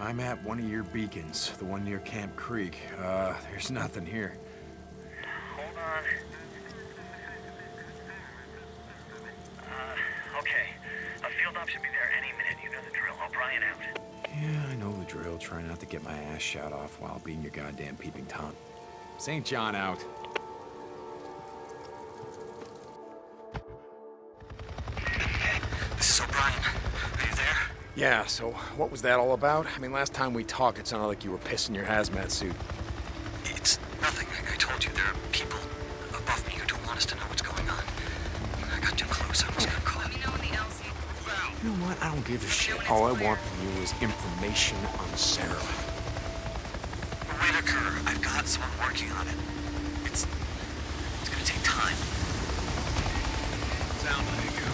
I'm at one of your beacons, the one near Camp Creek. Uh, there's nothing here. Hold on. Uh, okay. A field op should be there any minute. You know the drill. O'Brien out. Yeah, I know the drill. Try not to get my ass shot off while being your goddamn peeping Tom. St. John out. Yeah, so what was that all about? I mean, last time we talked, it sounded like you were pissing your hazmat suit. It's nothing. I, I told you there are people above me who don't want us to know what's going on. I got too close. I almost got caught. Let me know when the LZ. You know what? I don't give a shit. All I want from you is information on Sarah. Whitaker. I've got someone working on it. It's it's gonna take time. Sound like you.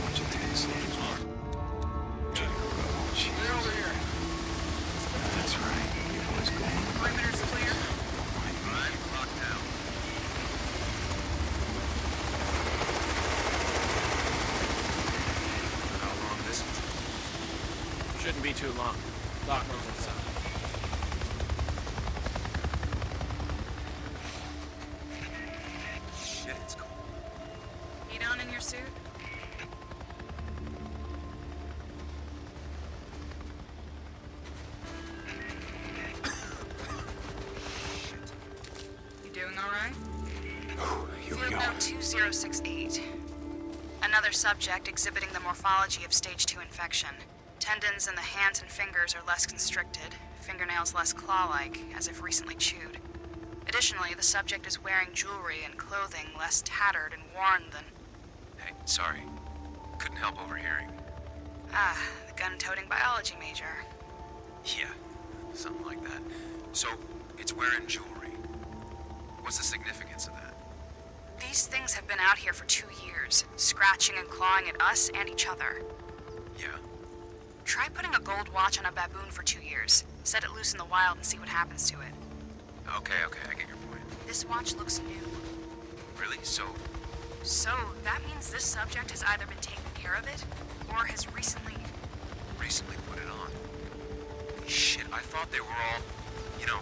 Bunch of tin soldiers. Get subject exhibiting the morphology of stage 2 infection. Tendons in the hands and fingers are less constricted, fingernails less claw like, as if recently chewed. Additionally, the subject is wearing jewelry and clothing less tattered and worn than. Hey, sorry. Couldn't help overhearing. Ah, the gun toting biology major. Yeah, something like that. So, it's wearing jewelry. What's the significance of that? These things have been out here for two years, scratching and clawing at us and each other. Yeah. Try putting a gold watch on a baboon for two years. Set it loose in the wild and see what happens to it. Okay, okay, I get your point. This watch looks new. Really? So, So, that means this subject has either been taking care of it, or has recently. recently put it on. Shit, I thought they were all, you know,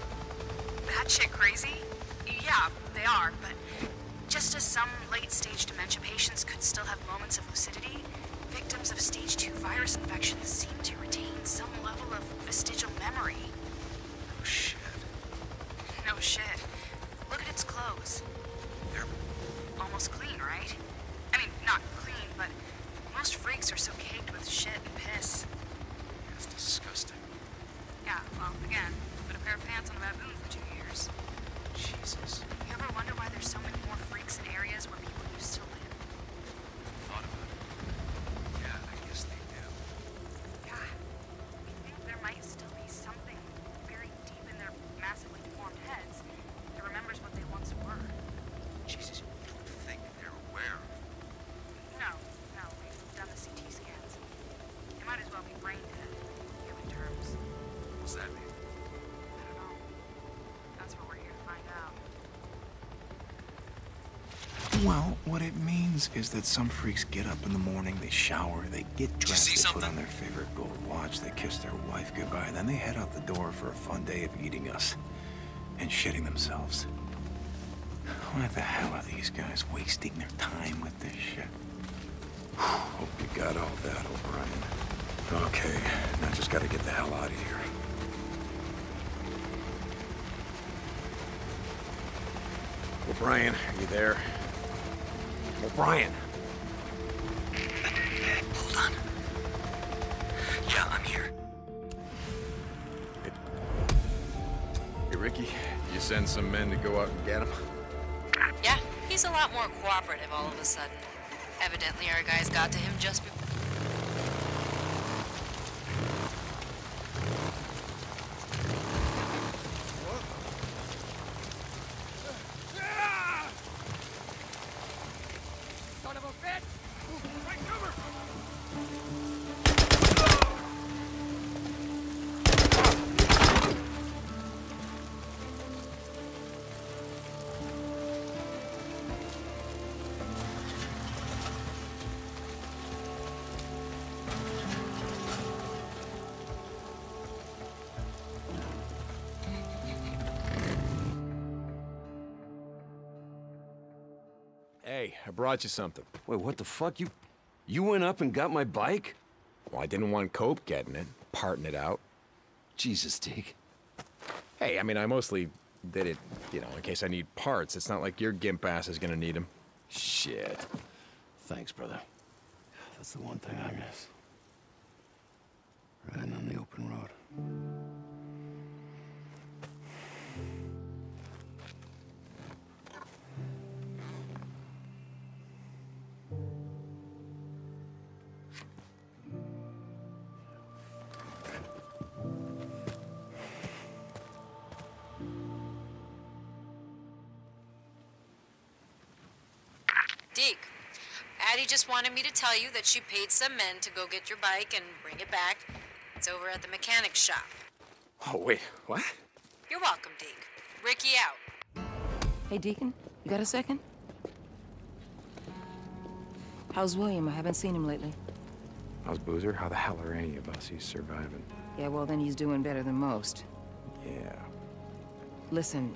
That shit crazy? Yeah, they are, but just as some late stage dementia patients could still have moments of lucidity, victims of stage 2 virus infections seem to retain some level of vestigial memory. Well, what it means is that some freaks get up in the morning, they shower, they get dressed, they put on their favorite gold watch, they kiss their wife goodbye, and then they head out the door for a fun day of eating us and shitting themselves. Why the hell are these guys wasting their time with this shit? Hope you got all that, O'Brien. Okay, now just gotta get the hell out of here. O'Brien, are you there? O'Brien! Hold on. Yeah, I'm here. Hey, Rikki, you send some men to go out and get him? Yeah, he's a lot more cooperative all of a sudden. Evidently, our guys got to him just before. Hey, I brought you something. Wait, what the fuck? You you went up and got my bike? Well, I didn't want Cope getting it, parting it out. Jesus, Deke. Hey, I mean, I mostly did it, you know, in case I need parts. It's not like your gimp ass is gonna need them. Shit. Thanks, brother. That's the one thing I miss. Riding on the open road. Deke, Addie just wanted me to tell you that she paid some men to go get your bike and bring it back. It's over at the mechanic's shop. Oh, wait, what? You're welcome, Deke. Rikki out. Hey, Deacon, you got a second? How's William? I haven't seen him lately. How's Boozer? How the hell are any of us? He's surviving. Yeah, well, then he's doing better than most. Yeah. Listen,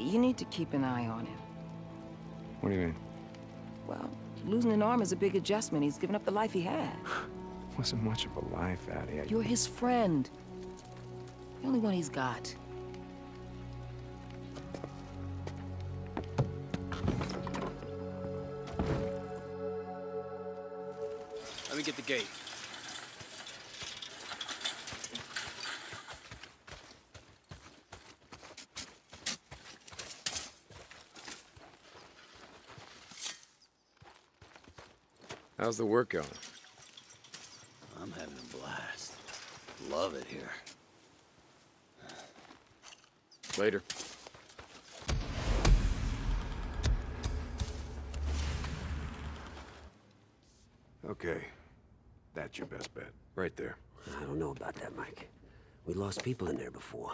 you need to keep an eye on him. What do you mean? Well, losing an arm is a big adjustment. He's given up the life he had. Wasn't much of a life, Addie. I... You're his friend. The only one he's got. Let me get the gate. How's the work going? I'm having a blast. Love it here. Later. Okay. That's your best bet. Right there. I don't know about that, Mike. We lost people in there before.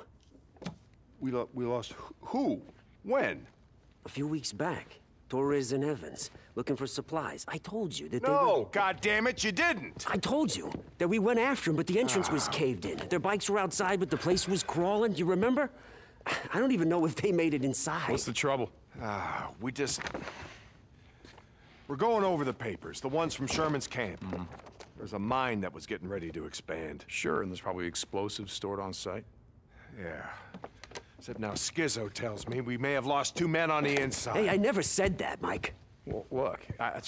We, lo we lost who? When? A few weeks back. Torres and Evans, looking for supplies. I told you that they were... No, God damn it, you didn't! I told you that we went after them, but the entrance was caved in. Their bikes were outside, but the place was crawling. You remember? I don't even know if they made it inside. What's the trouble? Ah, we just... We're going over the papers, the ones from Sherman's camp. There's a mine that was getting ready to expand. Sure, and there's probably explosives stored on site. Yeah. Except now Skizzo tells me we may have lost two men on the inside. Hey, I never said that, Mike. Well, look, I,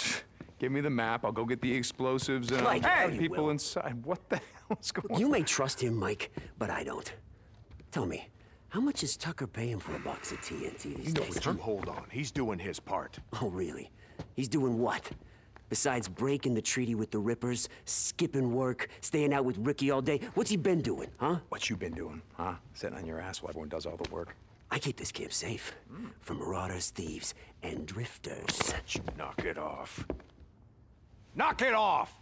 give me the map. I'll go get the explosives and Like, I'll hey! people inside. What the hell's going on? You may trust him, Mike, but I don't. Tell me, how much is Tucker paying for a box of TNT these No, days? huh? you hold on. He's doing his part. Oh, really? He's doing what? Besides breaking the treaty with the Rippers, skipping work, staying out with Rikki all day, what's he been doing, huh? What you been doing, huh? Sitting on your ass while everyone does all the work. I keep this camp safe from marauders, thieves, and drifters. You knock it off. Knock it off!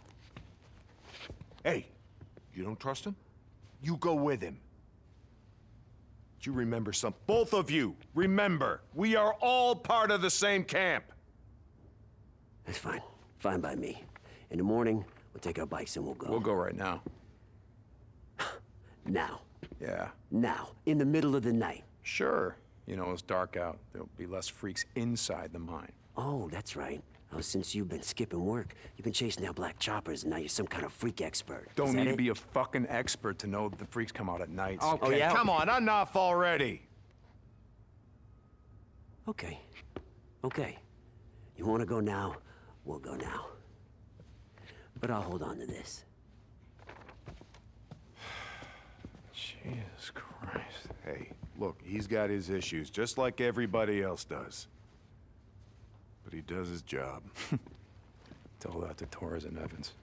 Hey, you don't trust him? You go with him. Do you remember some? Both of you, remember, we are all part of the same camp. That's fine. Fine by me. In the morning, we'll take our bikes and we'll go. We'll go right now. Now. Yeah, Now. In the middle of the night. sure. You know, it's dark out. There'll be less freaks inside the mine. Oh, that's right. Oh, since you've been skipping work, you've been chasing down black choppers, and now you're some kind of freak expert. Don't that need to be a fucking expert to know the freaks come out at night. Okay, Oh, yeah? come on, enough already. Okay. Okay. You want to go now? We'll go now. But I'll hold on to this. Jesus Christ. Hey, look, he's got his issues, just like everybody else does. But he does his job. Tell that to Torres and Evans.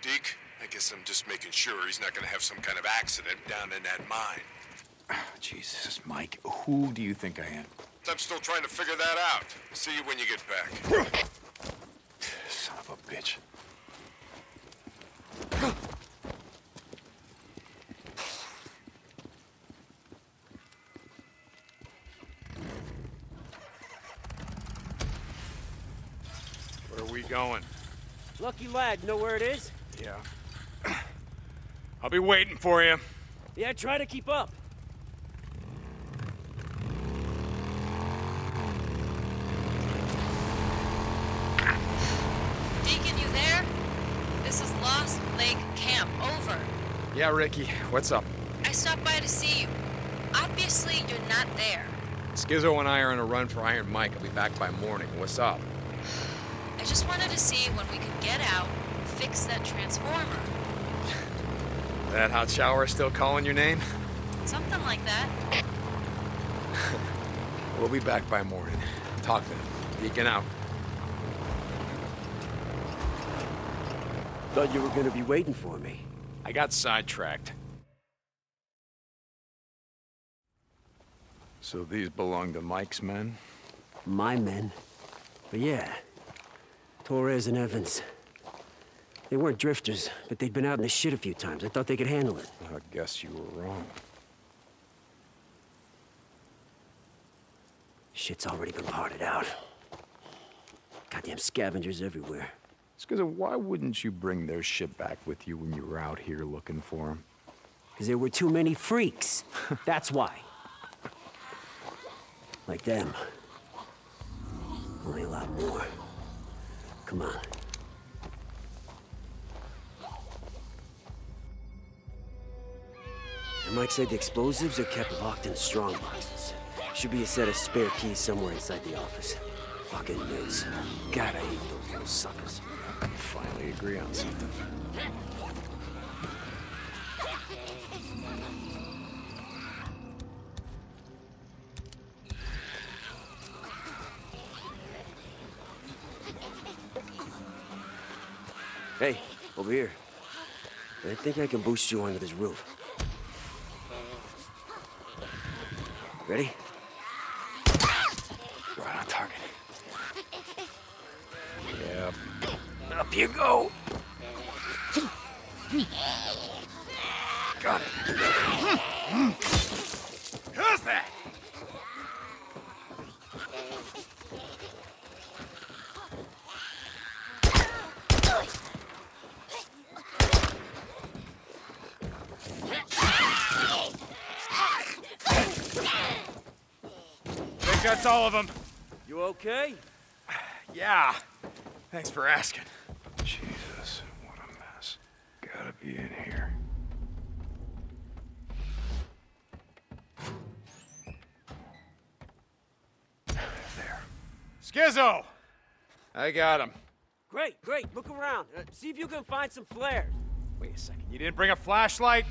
Deke, I guess I'm just making sure he's not gonna have some kind of accident down in that mine. Jesus, Mike, who do you think I am? I'm still trying to figure that out. See you when you get back. Son of a bitch. Where are we going? Lucky lad, know where it is? Yeah. I'll be waiting for you. Yeah, try to keep up. Lake Camp. Over. Yeah, Rikki, what's up? I stopped by to see you. Obviously, you're not there. Skizzo and I are on a run for Iron Mike. I'll be back by morning. What's up? I just wanted to see when we could get out, fix that transformer. That hot shower still calling your name? Something like that. We'll be back by morning. Talk then. Deacon out. Thought you were gonna be waiting for me. I got sidetracked. So these belong to Mike's men? My men. But yeah, Torres and Evans. They weren't drifters, but they'd been out in the shit a few times. I thought they could handle it. I guess you were wrong. Shit's already been parted out. Goddamn scavengers everywhere. Skizzo, why wouldn't you bring their shit back with you when you were out here looking for them? Because there were too many freaks. That's why. Like them. Only a lot more. Come on. And Mike said the explosives are kept locked in strong boxes. Should be a set of spare keys somewhere inside the office. Fucking nuts. God, I hate those little suckers. Finally agree on something. Hey, over here. I think I can boost you onto this roof. Ready? Up you go. Got it. Who's that? think that's all of them. You okay? Yeah. Thanks for asking. Skizzo! I got him. Great, great. Look around. Uh, see if you can find some flares. Wait a second, you didn't bring a flashlight?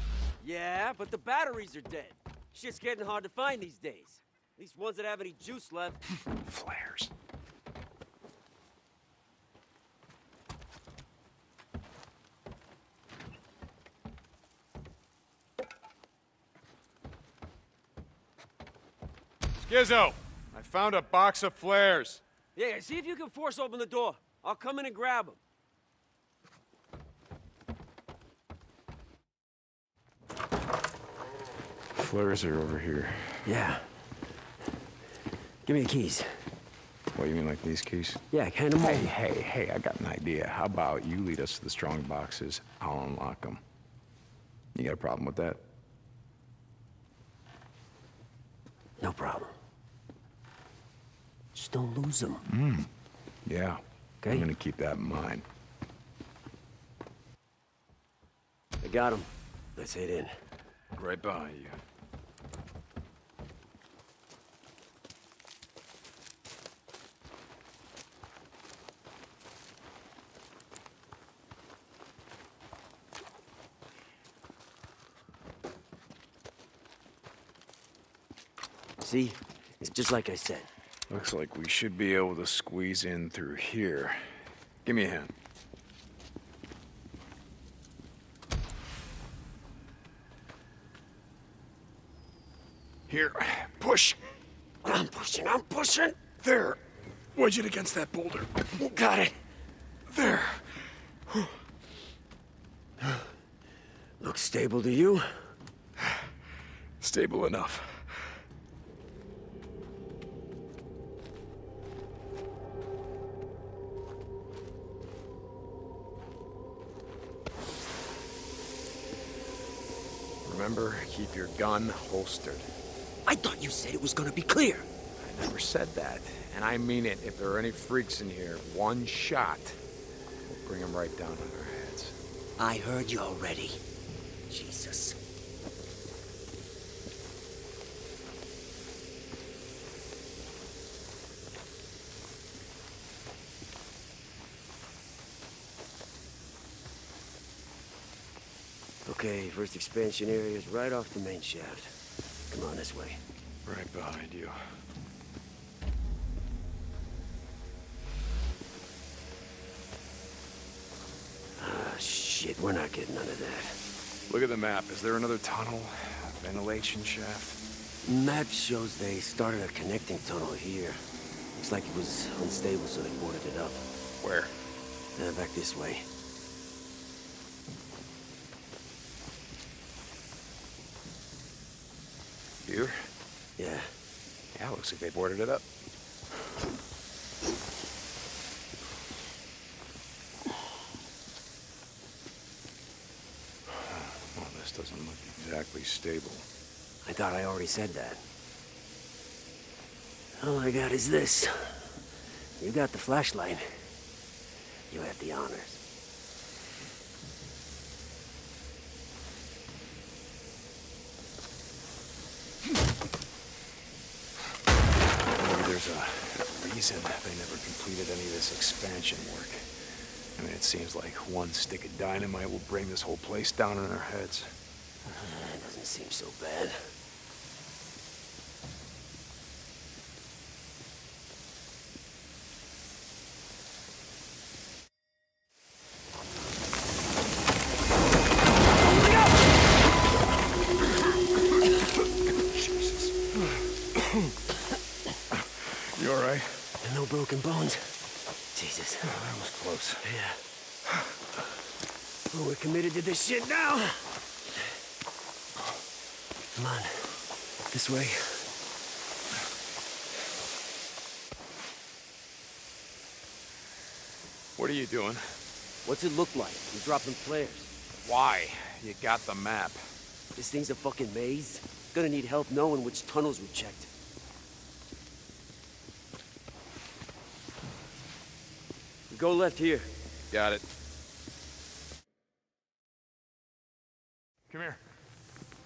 Yeah, but the batteries are dead. Shit's getting hard to find these days. At least ones that have any juice left. Flares. Skizzo, I found a box of flares. Yeah, see if you can force open the door. I'll come in and grab him. Flares are over here. Yeah. Give me the keys. What, you mean like these keys? Yeah, hand them Hey, over. hey, hey, I got an idea. How about you lead us to the strong boxes? I'll unlock them. You got a problem with that? No problem. Just don't lose them. Hmm. Yeah. Okay. I'm gonna keep that in mind. I got him. Let's head in. Right behind you. See? It's just like I said. Looks like we should be able to squeeze in through here. Give me a hand. Here, push. I'm pushing, I'm pushing. There. Wedge it against that boulder. Got it. There. Looks stable to you? Stable enough. Remember, keep your gun holstered. I thought you said it was gonna be clear. I never said that. And I mean it. If there are any freaks in here, one shot will bring them right down on our heads. I heard you already. Jesus. Okay, first expansion area is right off the main shaft. Come on this way. Right behind you. Ah, shit, we're not getting none of that. Look at the map. Is there another tunnel? A ventilation shaft? Map shows they started a connecting tunnel here. Looks like it was unstable, so they boarded it up. Where? Uh, back this way. Yeah. Yeah, looks like they boarded it up. Well, this doesn't look exactly stable. I thought I already said that. All I got is this. You got the flashlight. You have the honors. Maybe there's a reason they never completed any of this expansion work. I mean, it seems like one stick of dynamite will bring this whole place down on our heads. Uh, that doesn't seem so bad. You all right? No broken bones. Jesus. That was close. Yeah. Well, we're committed to this shit now. Come on. This way. What are you doing? What's it look like? You're dropping flares. Why? You got the map. This thing's a fucking maze. Gonna need help knowing which tunnels we checked. We go left here. Got it. Come here.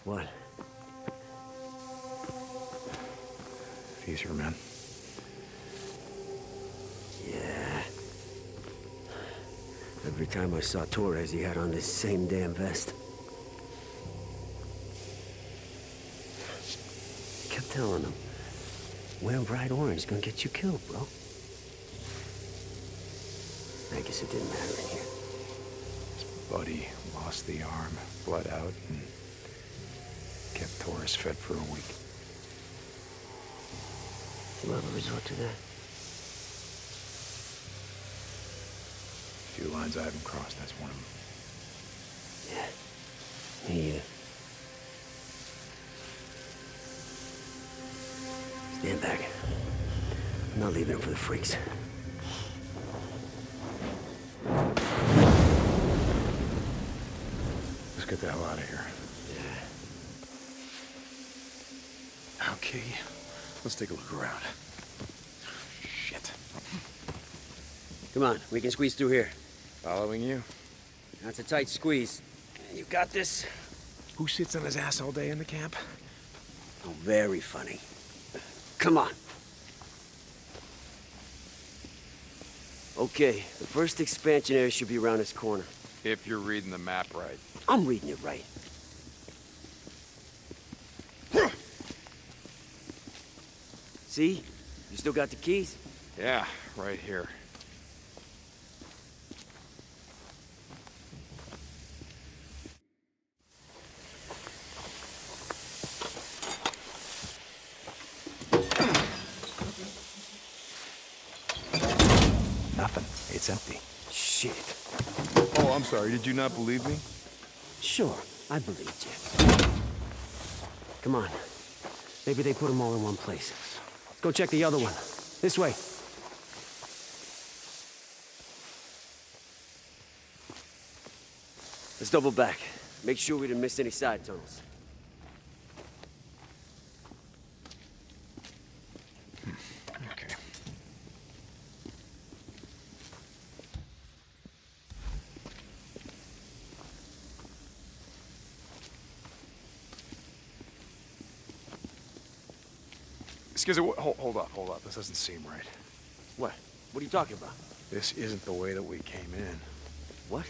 What? These are men. Yeah. Every time I saw Torres, he had on this same damn vest. Kept telling him, wearing bright orange is gonna get you killed, bro. I guess it didn't matter in here. His buddy lost the arm, blood out, and kept Torres fed for a week. You ever resort to that? Few lines I haven't crossed, that's one of them. Yeah. Me either. Uh, Stand back. I'm not leaving him for the freaks. Let's get the hell out of here. Okay, let's take a look around. Shit. Come on, we can squeeze through here. Following you. That's a tight squeeze. You got this? Who sits on his ass all day in the camp? Oh, very funny. Come on. Okay, the first expansion area should be around this corner. If you're reading the map right. I'm reading it right. See? You still got the keys? Yeah, right here. Nothing. It's empty. Shit. Oh, I'm sorry. Did you not believe me? Sure, I believed you. Come on. Maybe they put them all in one place. Go check the other one. This way. Let's double back. Make sure we didn't miss any side tunnels. Skizzo, wh- hold, hold up, hold up. This doesn't seem right. What? What are you talking about? This isn't the way that we came in. What?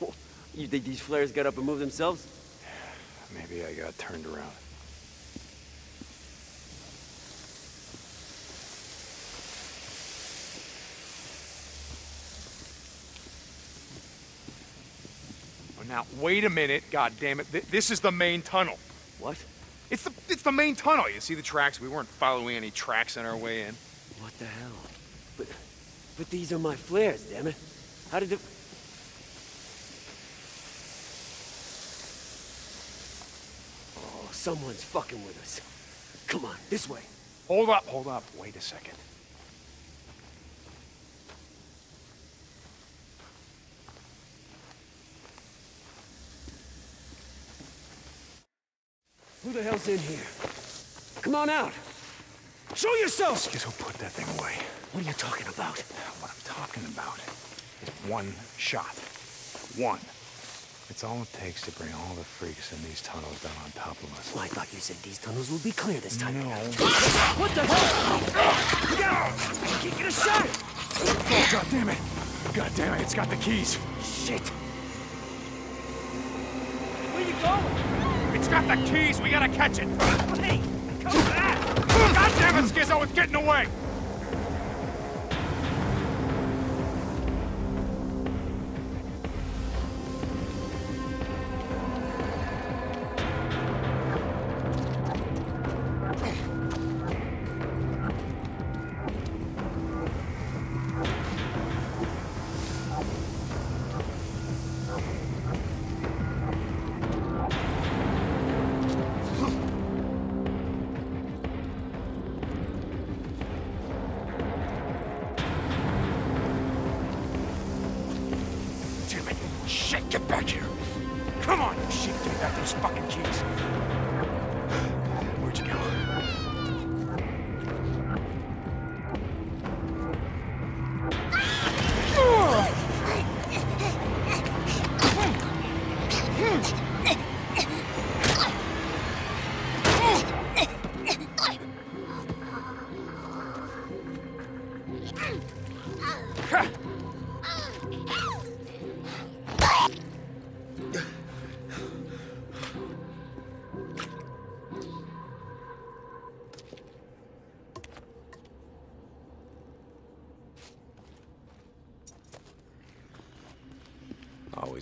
You think these flares got up and moved themselves? Maybe I got turned around. Oh, Now, wait a minute, God damn it! Th- This is the main tunnel. What? It's the it's the main tunnel. You see the tracks? We weren't following any tracks on our way in. What the hell? But, but these are my flares, damn it. How did it... Oh, someone's fucking with us. Come on, this way. Hold up, hold up. Wait a second. Who the hell's in here? Come on out. Show yourself! Skizzo, put that thing away. What are you talking about? What I'm talking about is one shot. One. It's all it takes to bring all the freaks in these tunnels down on top of us. Well, I thought you said these tunnels would be clear this time. No. What the hell? Look out! I can't get a shot! Oh, God damn it! God damn it, it's got the keys. Shit! Where you going? It's got the keys, we gotta catch it. Hey, come back! God damn it, Skizzo, it's getting away!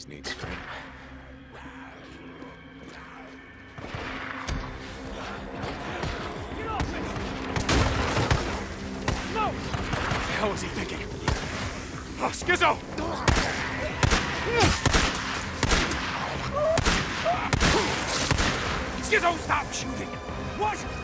Always need strength. Was he thinking? Oh, Skizzo! Skizzo, stop shooting! What?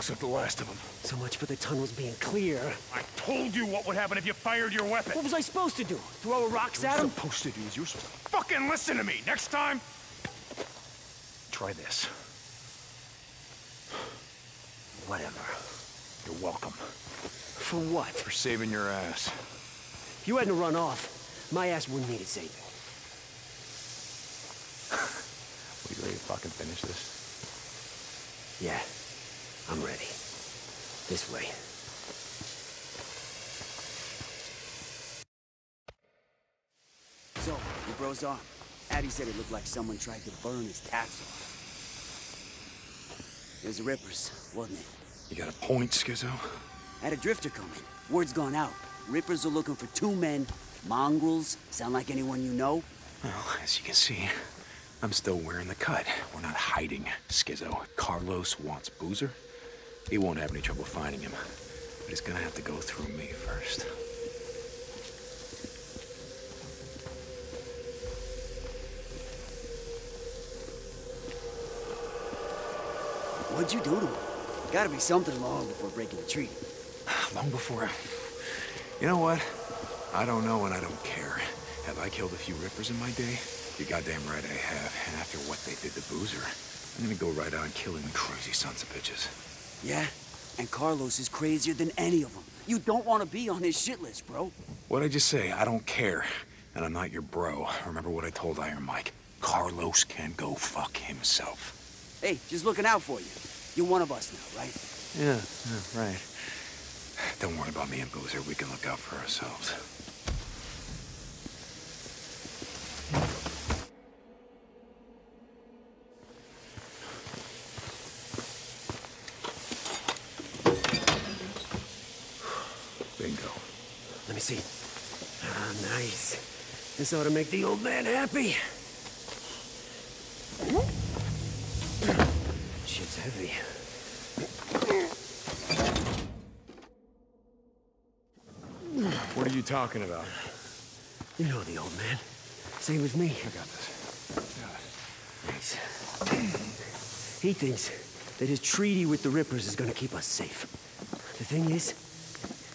Looks like the last of them. So much for the tunnels being clear. I told you what would happen if you fired your weapon. What was I supposed to do? Throw rocks at them? supposed to do is you're supposed to fucking listen to me. Next time, try this. Whatever. You're welcome For what? for saving your ass. If you hadn't run off, my ass wouldn't need saving. We ready to fucking finish this? Yeah, I'm ready. This way. So, your bro's arm. Addie said it looked like someone tried to burn his tats off. It was the Rippers, wasn't it? You got a point, Skizzo? Had a drifter coming. in. Word's gone out. Rippers are looking for two men. Mongrels. Sound like anyone you know? Well, as you can see, I'm still wearing the cut. We're not hiding, Skizzo. Carlos wants Boozer. He won't have any trouble finding him. But he's gonna have to go through me first. What'd you do to him? Gotta be something long before breaking the treaty. Long before... You know what? I don't know and I don't care. Have I killed a few rippers in my day? You're goddamn right I have. And after what they did to Boozer, I'm gonna go right on killing the crazy sons of bitches. Yeah? And Carlos is crazier than any of them. You don't want to be on his shit list, bro. What'd I just say? I don't care. And I'm not your bro. Remember what I told Iron Mike. Carlos can go fuck himself. Hey, just looking out for you. You're one of us now, right? Yeah, yeah, right. Don't worry about me and Boozer. We can look out for ourselves. Bingo. Let me see. Ah, nice. This ought to make the old man happy. Shit's heavy. What are you talking about? You know the old man. Same as me. I got this. Nice. He thinks that his treaty with the Rippers is gonna keep us safe. The thing is,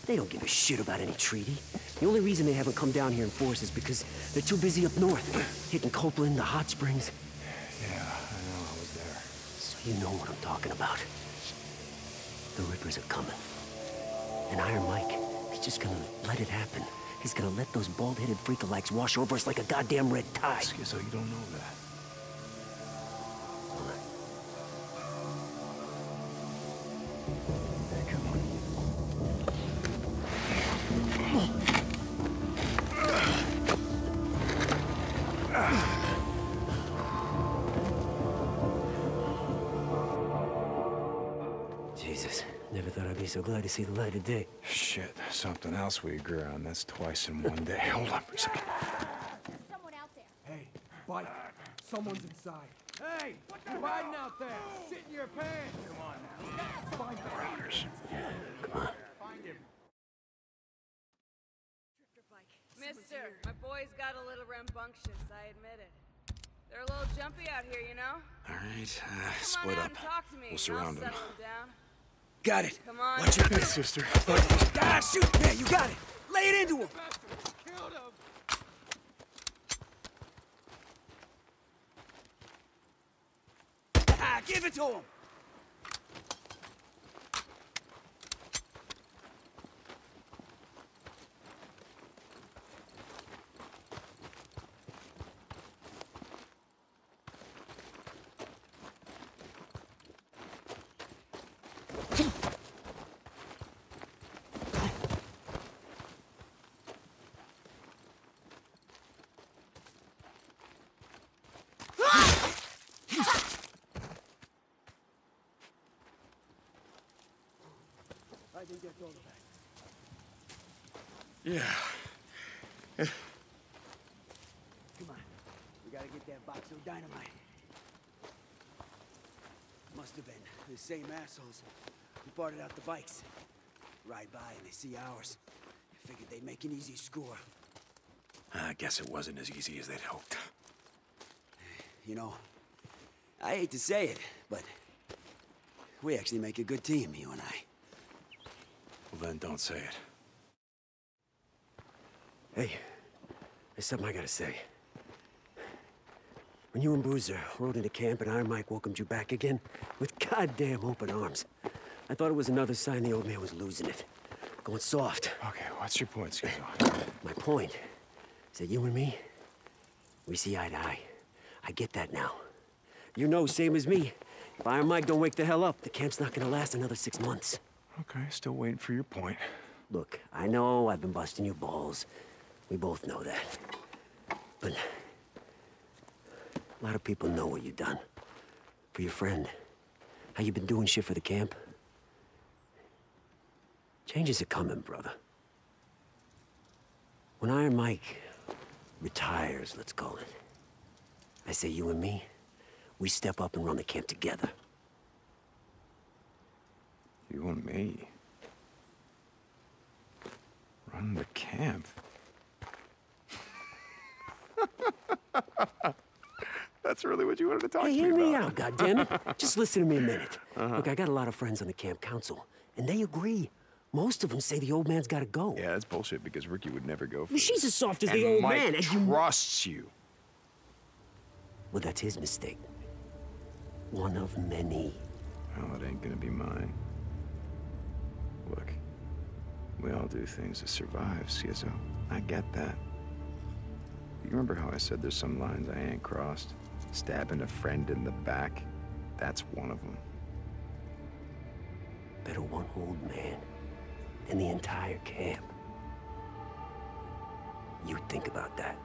they don't give a shit about any treaty. The only reason they haven't come down here in force is because they're too busy up north, hitting Copeland, the hot springs. Yeah, I know. I was there. So you know what I'm talking about. The Rippers are coming. And Iron Mike, he's just gonna let it happen. He's gonna let those bald-headed freakalikes wash over us like a goddamn red tide. Skizzo, you don't know that. Hey, come Jesus, never thought I'd be so glad to see the light of day. Shit, something else we agree on. That's twice in one day. Hold on for a second. Someone out there. Hey, bike. Someone's inside. Hey, you're hiding out there. Sit in your pants. Come on now. Find the Rounders. Come on. Find him. Mister, my boys got a little rambunctious, I admit it. They're a little jumpy out here, you know? All right, uh, split up. and talk to me. We'll surround I'll them. Got it. Come on. Watch your back. sister. Ah, shoot! Yeah, you got it. Lay it into him. Him. Ah, give it to him. I think that's all the back. Yeah. Come on. We gotta get that box of dynamite. Must have been the same assholes who parted out the bikes. Ride by and they see ours. Figured they'd make an easy score. I guess it wasn't as easy as they'd hoped. You know, I hate to say it, but we actually make a good team, you and I. Well, then don't say it. Hey, there's something I gotta say. When you and Boozer rode into camp and Iron Mike welcomed you back again with goddamn open arms, I thought it was another sign the old man was losing it. Going soft. Okay, what's your point, Skizzo? My point is that you and me, we see eye to eye. I get that now. You know, same as me. If Iron Mike don't wake the hell up, the camp's not gonna last another six months. Okay, still waiting for your point. Look, I know I've been busting your balls. We both know that. But a lot of people know what you've done. For your friend. How you been doing shit for the camp. Changes are coming, brother. When Iron Mike retires, let's call it, I say you and me, we step up and run the camp together. You and me. Run the camp. That's really what you wanted to talk Hey, to hear me me about. out, goddammit. Just listen to me a minute. Uh-huh. Look, I got a lot of friends on the camp council, and they agree. Most of them say the old man's gotta go. Yeah, that's bullshit because Rikki would never go for Well, she's as soft as and the old Mike man, and you- trusts you. Well, that's his mistake. One of many. Well, it ain't gonna be mine. Look, we all do things to survive, Skizzo. I get that. You remember how I said there's some lines I ain't crossed? Stabbing a friend in the back? That's one of them. Better one old man than the entire camp. You think about that.